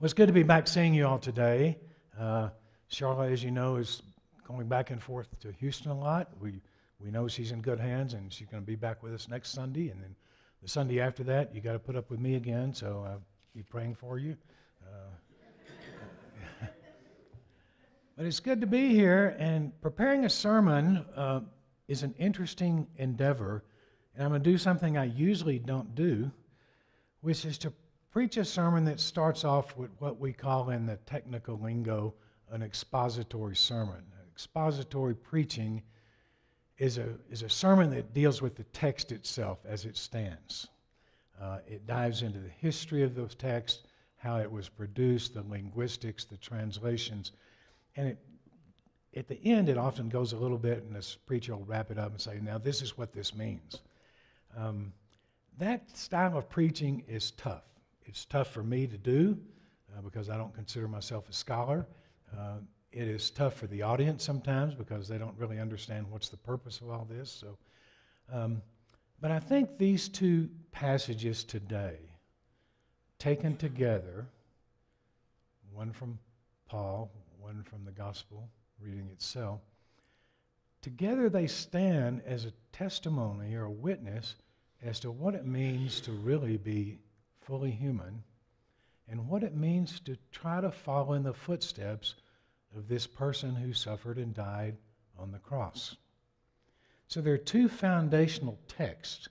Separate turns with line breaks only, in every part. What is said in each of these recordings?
Well, it's good to be back seeing you all today. Uh, Charlotte, as you know, is going back and forth to Houston a lot. We, we know she's in good hands, and she's going to be back with us next Sunday. And then the Sunday after that, you got to put up with me again, so I'll be praying for you. Uh, but it's good to be here, and preparing a sermon uh, is an interesting endeavor. And I'm going to do something I usually don't do, which is to preach a sermon that starts off with what we call in the technical lingo an expository sermon. Expository preaching is a, is a sermon that deals with the text itself as it stands. Uh, it dives into the history of the text, how it was produced, the linguistics, the translations, and it, at the end, it often goes a little bit, and the preacher will wrap it up and say, Now, this is what this means. Um, that style of preaching is tough. It's tough for me to do uh, because I don't consider myself a scholar. Uh, it is tough for the audience sometimes because they don't really understand what's the purpose of all this. So, um, but I think these two passages today, taken together, one from Paul, one from the Gospel reading itself, together they stand as a testimony or a witness as to what it means to really be fully human, and what it means to try to follow in the footsteps of this person who suffered and died on the cross. So there are two foundational texts.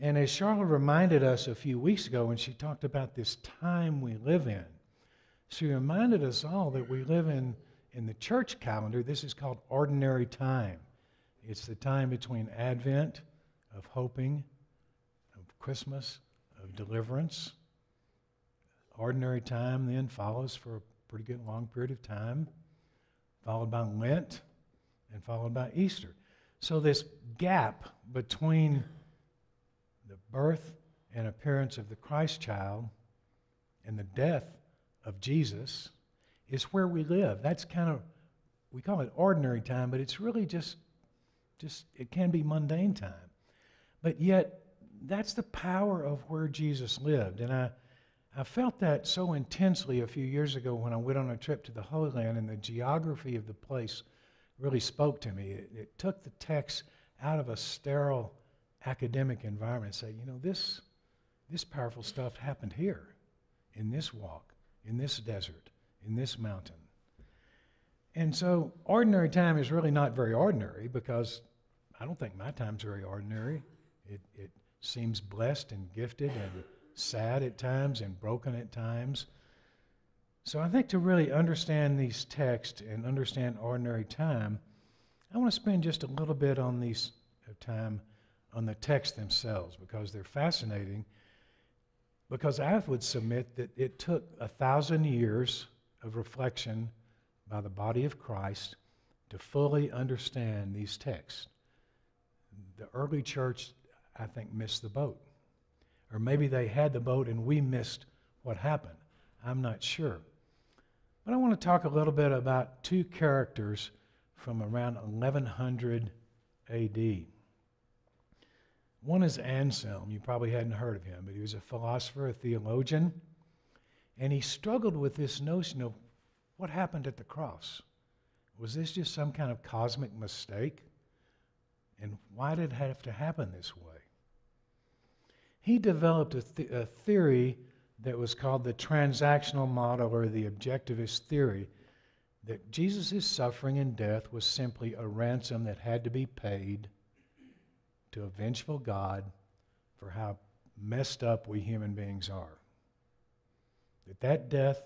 And as Charlotte reminded us a few weeks ago when she talked about this time we live in, she reminded us all that we live in, in the church calendar, this is called ordinary time. It's the time between Advent, of hoping, of Christmas, of deliverance. Ordinary time then follows for a pretty good long period of time, followed by Lent, and followed by Easter. So, this gap between the birth and appearance of the Christ child and the death of Jesus is where we live. That's kind of, we call it ordinary time, but it's really just, just it can be mundane time. But yet, that's the power of where Jesus lived. And I, I felt that so intensely a few years ago when I went on a trip to the Holy Land, and the geography of the place really spoke to me. It, it took the text out of a sterile academic environment and said, you know, this, this powerful stuff happened here, in this walk, in this desert, in this mountain. And so, ordinary time is really not very ordinary because I don't think my time's very ordinary. It, it seems blessed and gifted and sad at times and broken at times. So I think to really understand these texts and understand ordinary time, I want to spend just a little bit on these uh, time on the texts themselves because they're fascinating. Because I would submit that it took a thousand years of reflection by the body of Christ to fully understand these texts. The early church I think, missed the boat. Or maybe they had the boat and we missed what happened. I'm not sure. But I want to talk a little bit about two characters from around 1100 AD. One is Anselm. You probably hadn't heard of him, but he was a philosopher, a theologian, and he struggled with this notion of what happened at the cross. Was this just some kind of cosmic mistake? And why did it have to happen this way? He developed a, th- a theory that was called the transactional model or the objectivist theory that Jesus' suffering and death was simply a ransom that had to be paid to a vengeful God for how messed up we human beings are. That that death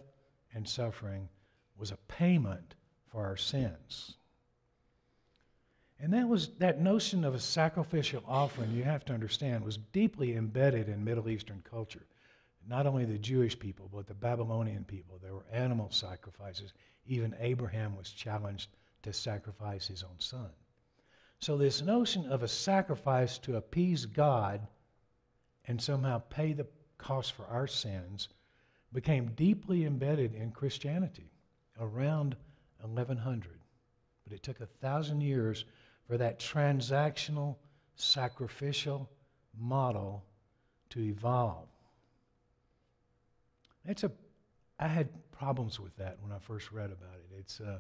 and suffering was a payment for our sins. And that was that notion of a sacrificial offering, you have to understand, was deeply embedded in Middle Eastern culture. Not only the Jewish people, but the Babylonian people. There were animal sacrifices. Even Abraham was challenged to sacrifice his own son. So, this notion of a sacrifice to appease God and somehow pay the cost for our sins became deeply embedded in Christianity around 1100. But it took a thousand years for that transactional, sacrificial model to evolve. It's a I had problems with that when I first read about it. It's, uh,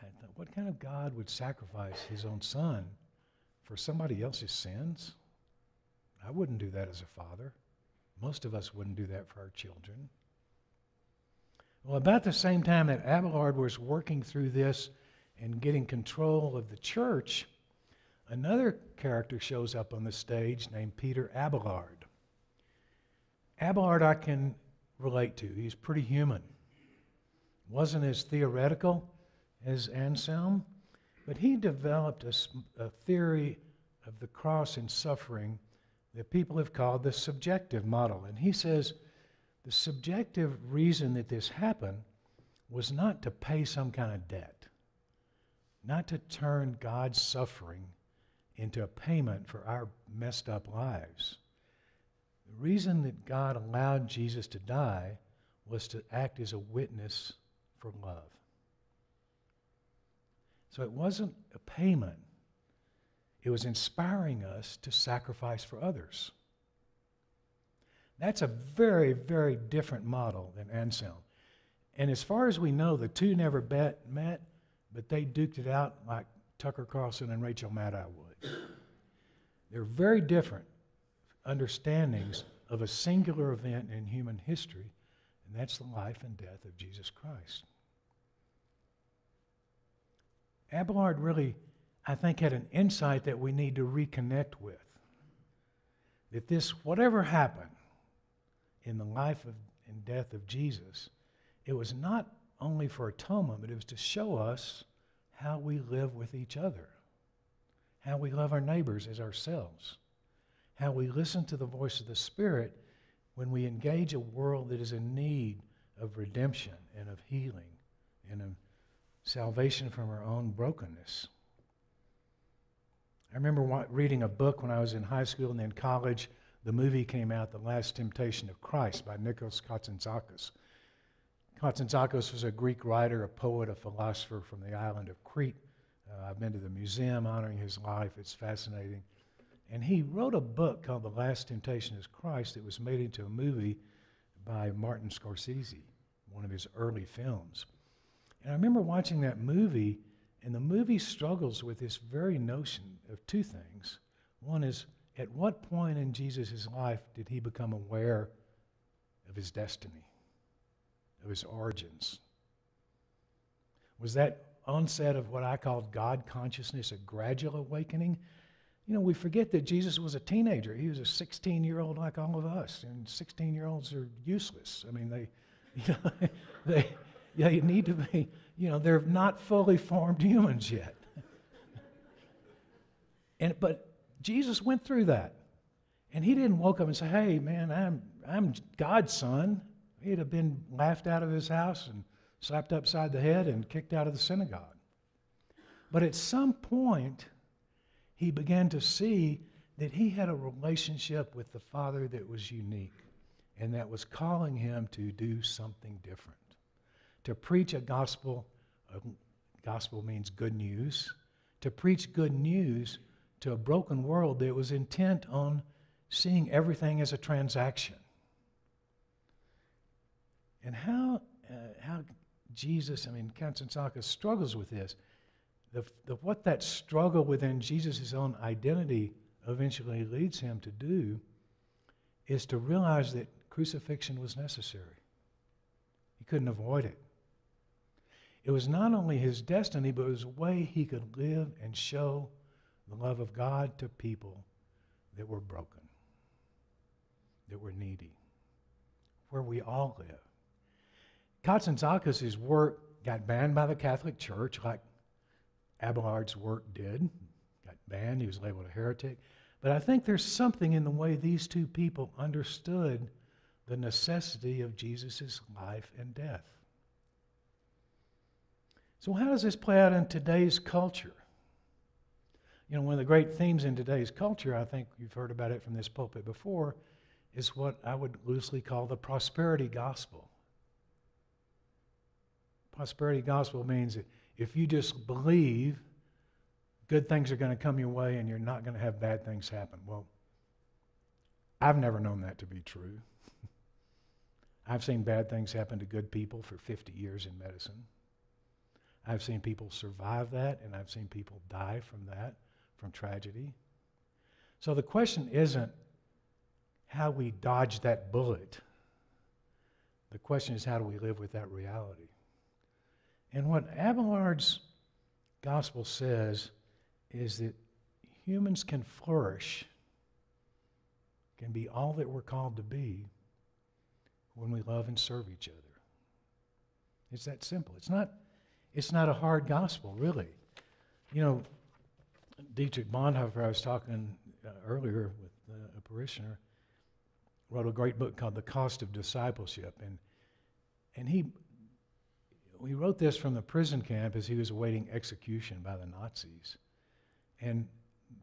I thought, what kind of God would sacrifice his own son for somebody else's sins? I wouldn't do that as a father. Most of us wouldn't do that for our children. Well, about the same time that Abelard was working through this and getting control of the church, another character shows up on the stage named Peter Abelard. Abelard, I can relate to. He's pretty human. Wasn't as theoretical as Anselm, but he developed a, a theory of the cross and suffering that people have called the subjective model. And he says the subjective reason that this happened was not to pay some kind of debt, not to turn God's suffering into a payment for our messed up lives. The reason that God allowed Jesus to die was to act as a witness for love. So it wasn't a payment, it was inspiring us to sacrifice for others. That's a very, very different model than Anselm. And as far as we know, the two never bet, met, but they duked it out like Tucker Carlson and Rachel Maddow would. They're very different understandings of a singular event in human history, and that's the life and death of Jesus Christ. Abelard really, I think, had an insight that we need to reconnect with. That this, whatever happened in the life of, and death of Jesus, it was not only for atonement, but it was to show us how we live with each other, how we love our neighbors as ourselves, how we listen to the voice of the Spirit when we engage a world that is in need of redemption and of healing and of salvation from our own brokenness. I remember reading a book when I was in high school and then college. The movie came out, The Last Temptation of Christ by Nikos Kazantzakis. Kazantzakis was a Greek writer, a poet, a philosopher from the island of Crete. Uh, I've been to the museum honoring his life. It's fascinating. And he wrote a book called The Last Temptation of Christ that was made into a movie by Martin Scorsese, one of his early films. And I remember watching that movie, and the movie struggles with this very notion of two things. One is, at what point in Jesus' life did he become aware of his destiny, of his origins? Was that onset of what I called God consciousness a gradual awakening? You know, we forget that Jesus was a teenager. He was a 16 year old like all of us, and 16 year olds are useless. I mean, they, you know, they, yeah, you need to be, you know, they're not fully formed humans yet. and but Jesus went through that. And he didn't woke up and say, Hey, man, I'm I'm God's son. He'd have been laughed out of his house and slapped upside the head and kicked out of the synagogue. But at some point, he began to see that he had a relationship with the Father that was unique and that was calling him to do something different to preach a gospel, a gospel means good news, to preach good news to a broken world that was intent on seeing everything as a transaction. And how, uh, how Jesus, I mean, Kazantzakis struggles with this. The, the, what that struggle within Jesus' own identity eventually leads him to do is to realize that crucifixion was necessary. He couldn't avoid it. It was not only his destiny, but it was a way he could live and show the love of God to people that were broken, that were needy, where we all live. Kazantzakis' work got banned by the Catholic Church, like Abelard's work did. Got banned, he was labeled a heretic. But I think there's something in the way these two people understood the necessity of Jesus' life and death. So, how does this play out in today's culture? You know, one of the great themes in today's culture, I think you've heard about it from this pulpit before, is what I would loosely call the prosperity gospel. Prosperity gospel means that if you just believe, good things are going to come your way and you're not going to have bad things happen. Well, I've never known that to be true. I've seen bad things happen to good people for 50 years in medicine. I've seen people survive that, and I've seen people die from that, from tragedy. So the question isn't how we dodge that bullet. The question is how do we live with that reality? And what Abelard's gospel says is that humans can flourish, can be all that we're called to be when we love and serve each other. It's that simple. It's not, it's not a hard gospel, really. You know, Dietrich Bonhoeffer, I was talking uh, earlier with uh, a parishioner, wrote a great book called The Cost of Discipleship. And, and he, he wrote this from the prison camp as he was awaiting execution by the Nazis. And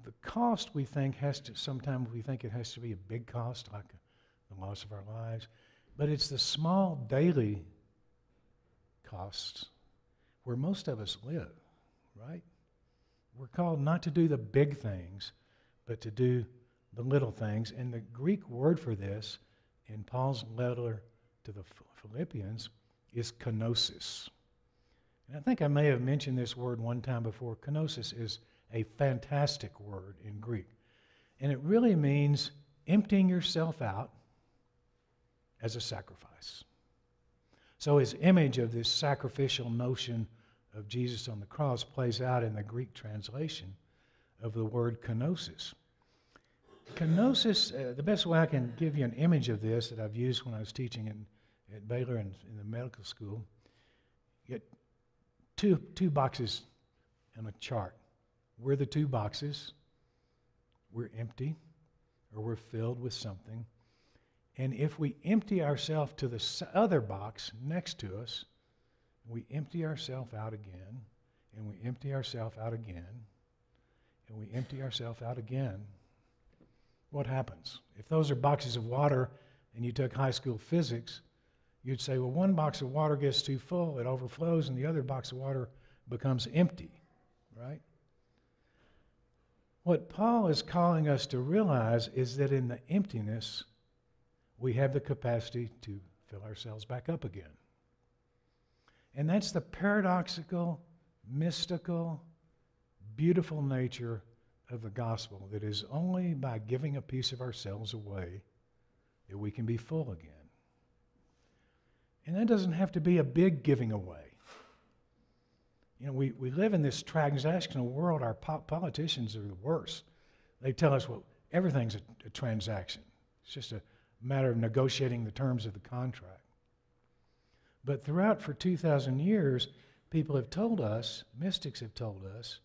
the cost we think has to, sometimes we think it has to be a big cost, like the loss of our lives. But it's the small daily costs where most of us live, right? We're called not to do the big things, but to do the little things. And the Greek word for this in Paul's letter to the Philippians is kenosis. And I think I may have mentioned this word one time before. Kenosis is a fantastic word in Greek. And it really means emptying yourself out as a sacrifice. So his image of this sacrificial notion of Jesus on the cross plays out in the Greek translation of the word kenosis. Kenosis, uh, the best way I can give you an image of this that I've used when I was teaching in, at Baylor and in the medical school, you get two, two boxes on a chart. We're the two boxes. We're empty or we're filled with something. And if we empty ourselves to the other box next to us, we empty ourselves out again, and we empty ourselves out again, and we empty ourselves out again, what happens? If those are boxes of water and you took high school physics, you'd say, well, one box of water gets too full, it overflows, and the other box of water becomes empty, right? What Paul is calling us to realize is that in the emptiness, we have the capacity to fill ourselves back up again. And that's the paradoxical, mystical, beautiful nature of the gospel that is only by giving a piece of ourselves away that we can be full again. That doesn't have to be a big giving away. You know, we, we live in this transactional world. Our po- politicians are the worst. They tell us, well, everything's a, a transaction. It's just a matter of negotiating the terms of the contract. But throughout, for 2,000 years, people have told us, mystics have told us,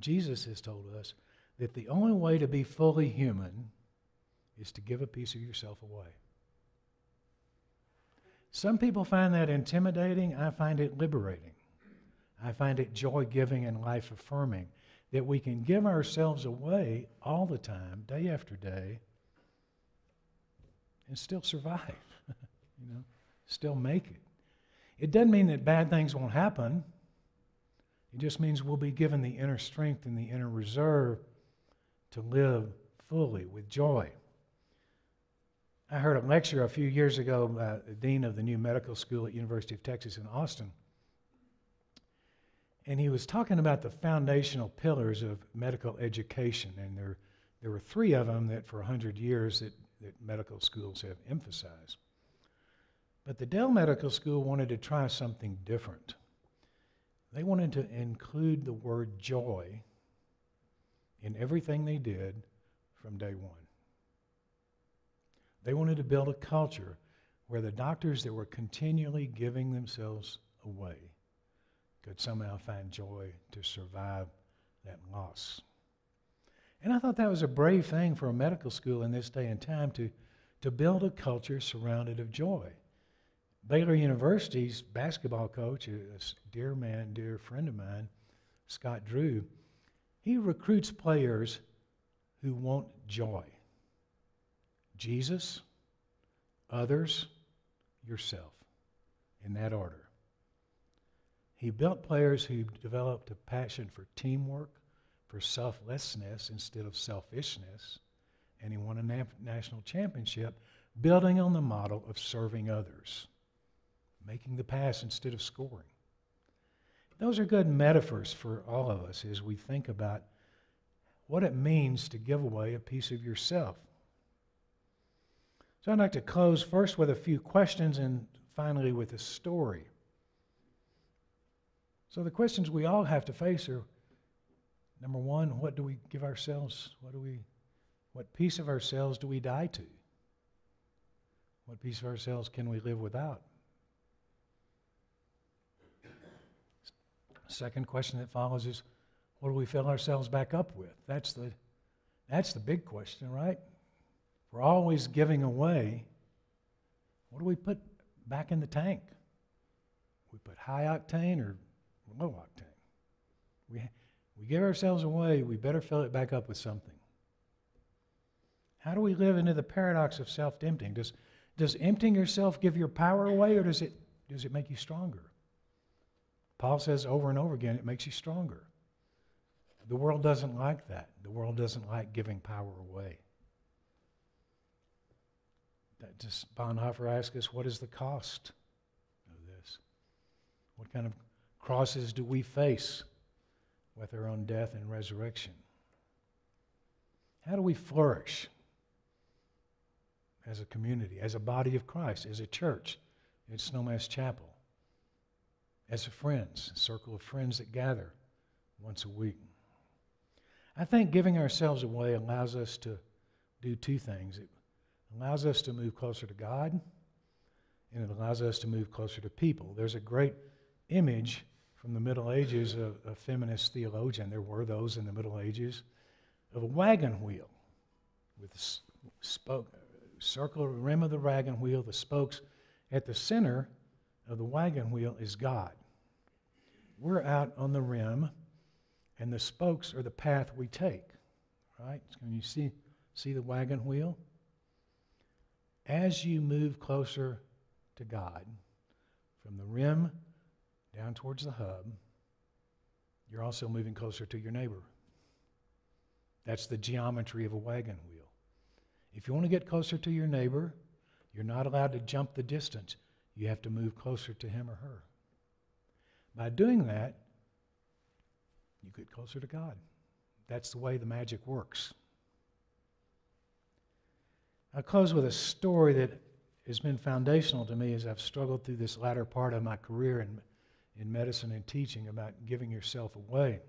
Jesus has told us, that the only way to be fully human is to give a piece of yourself away. Some people find that intimidating. I find it liberating. I find it joy giving and life affirming that we can give ourselves away all the time, day after day, and still survive, you know, still make it. It doesn't mean that bad things won't happen. It just means we'll be given the inner strength and the inner reserve to live fully with joy. I heard a lecture a few years ago by the dean of the new medical school at University of Texas in Austin. And he was talking about the foundational pillars of medical education. And there, there were three of them that for 100 years that that medical schools have emphasized. But the Dell Medical School wanted to try something different. They wanted to include the word joy in everything they did from day one. They wanted to build a culture where the doctors that were continually giving themselves away could somehow find joy to survive that loss. And I thought that was a brave thing for a medical school in this day and time to, to build a culture surrounded of joy. Baylor University's basketball coach, a dear man, dear friend of mine, Scott Drew, he recruits players who want joy. Jesus, others, yourself, in that order. He built players who developed a passion for teamwork, for selflessness instead of selfishness, and he won a na- national championship building on the model of serving others, making the pass instead of scoring. Those are good metaphors for all of us as we think about what it means to give away a piece of yourself. So I'd like to close first with a few questions and finally with a story. So the questions we all have to face are number one, what do we give ourselves? What do we what piece of ourselves do we die to? What piece of ourselves can we live without? Second question that follows is what do we fill ourselves back up with? That's the, that's the big question, right? We're always giving away. What do we put back in the tank? We put high octane or low octane? We, we give ourselves away, we better fill it back up with something. How do we live into the paradox of self emptying? Does, does emptying yourself give your power away or does it, does it make you stronger? Paul says over and over again, it makes you stronger. The world doesn't like that. The world doesn't like giving power away. That just Bonhoeffer asks us, what is the cost of this? What kind of crosses do we face with our own death and resurrection? How do we flourish as a community, as a body of Christ, as a church at Snowmass Chapel? as a friends, a circle of friends that gather once a week. I think giving ourselves away allows us to do two things. It allows us to move closer to God, and it allows us to move closer to people. There's a great image from the Middle Ages of a feminist theologian. There were those in the Middle Ages of a wagon wheel with a spoke, circle rim of the wagon wheel, the spokes at the center of the wagon wheel is God. We're out on the rim, and the spokes are the path we take. Right? Can you see, see the wagon wheel? As you move closer to God, from the rim down towards the hub, you're also moving closer to your neighbor. That's the geometry of a wagon wheel. If you want to get closer to your neighbor, you're not allowed to jump the distance. You have to move closer to him or her. By doing that, you get closer to God. That's the way the magic works. I'll close with a story that has been foundational to me as I've struggled through this latter part of my career in, in medicine and teaching about giving yourself away.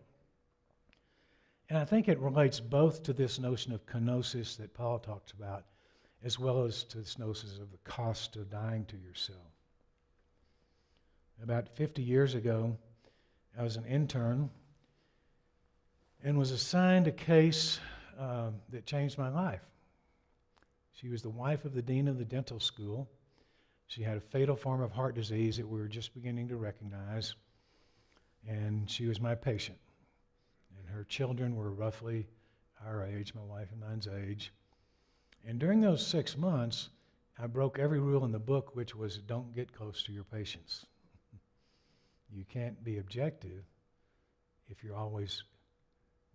And I think it relates both to this notion of kenosis that Paul talks about, as well as to this notion of the cost of dying to yourself. About 50 years ago, I was an intern and was assigned a case uh, that changed my life. She was the wife of the dean of the dental school. She had a fatal form of heart disease that we were just beginning to recognize, and she was my patient. And her children were roughly our age, my wife and mine's age. And during those six months, I broke every rule in the book, which was don't get close to your patients. You can't be objective if you're always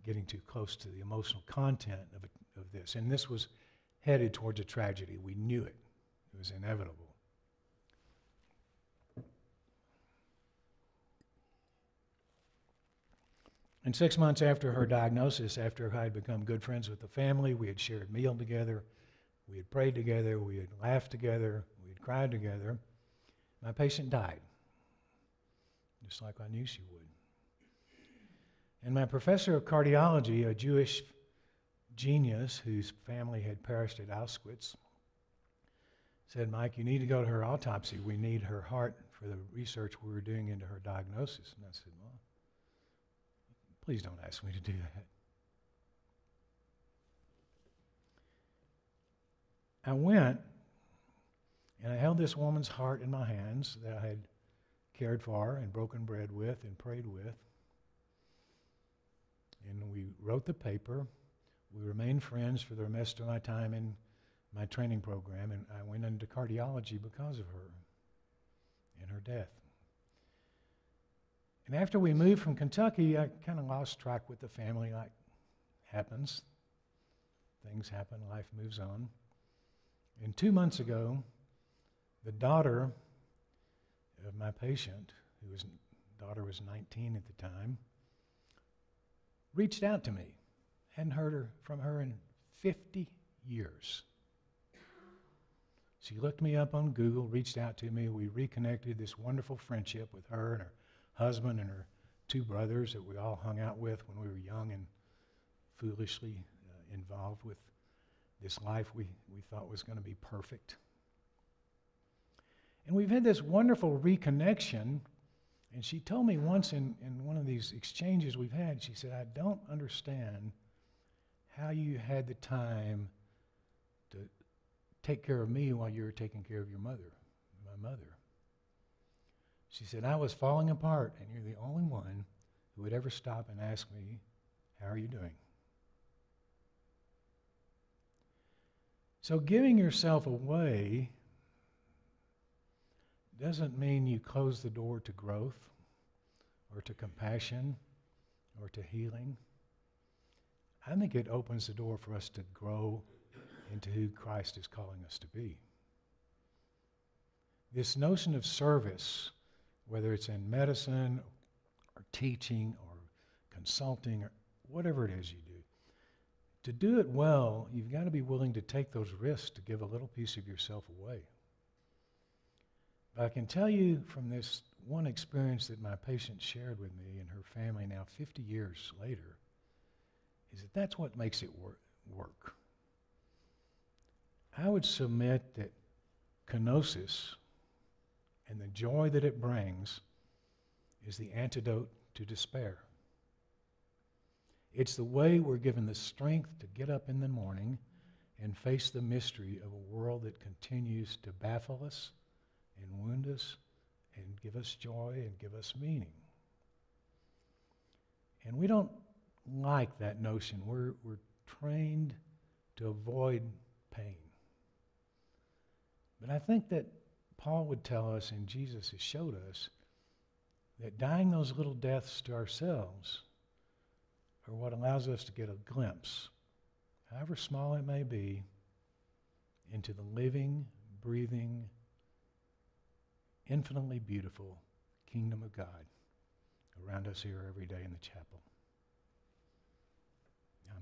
getting too close to the emotional content of, of this. And this was headed towards a tragedy. We knew it, it was inevitable. And six months after her diagnosis, after I had become good friends with the family, we had shared meal together, we had prayed together, we had laughed together, we had cried together. My patient died just like I knew she would. And my professor of cardiology, a Jewish genius whose family had perished at Auschwitz, said, Mike, you need to go to her autopsy. We need her heart for the research we were doing into her diagnosis. And I said, Well, please don't ask me to do that. I went and I held this woman's heart in my hands that I had cared for and broken bread with and prayed with. And we wrote the paper. We remained friends for the rest of my time in my training program, and I went into cardiology because of her and her death. And after we moved from Kentucky, I kind of lost track with the family, like happens. Things happen, life moves on. And two months ago, the daughter of my patient, who was daughter was 19 at the time, reached out to me. Hadn't heard her, from her in 50 years. She looked me up on Google, reached out to me. We reconnected this wonderful friendship with her and her husband and her two brothers that we all hung out with when we were young and foolishly uh, involved with this life we, we thought was going to be perfect. And we've had this wonderful reconnection. And she told me once in, in one of these exchanges we've had, she said, I don't understand how you had the time to take care of me while you were taking care of your mother, my mother. She said, I was falling apart, and you're the only one who would ever stop and ask me, How are you doing? So, giving yourself away doesn't mean you close the door to growth or to compassion or to healing. I think it opens the door for us to grow into who Christ is calling us to be. This notion of service, whether it's in medicine or teaching or consulting or whatever it is you do, to do it well, you've got to be willing to take those risks to give a little piece of yourself away. But I can tell you from this one experience that my patient shared with me and her family now 50 years later is that that's what makes it wor- work. I would submit that kenosis and the joy that it brings is the antidote to despair. It's the way we're given the strength to get up in the morning and face the mystery of a world that continues to baffle us and wound us and give us joy and give us meaning. And we don't like that notion. We're, we're trained to avoid pain. But I think that Paul would tell us, and Jesus has showed us, that dying those little deaths to ourselves are what allows us to get a glimpse, however small it may be, into the living, breathing, infinitely beautiful kingdom of God around us here every day in the chapel.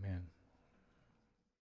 Amen.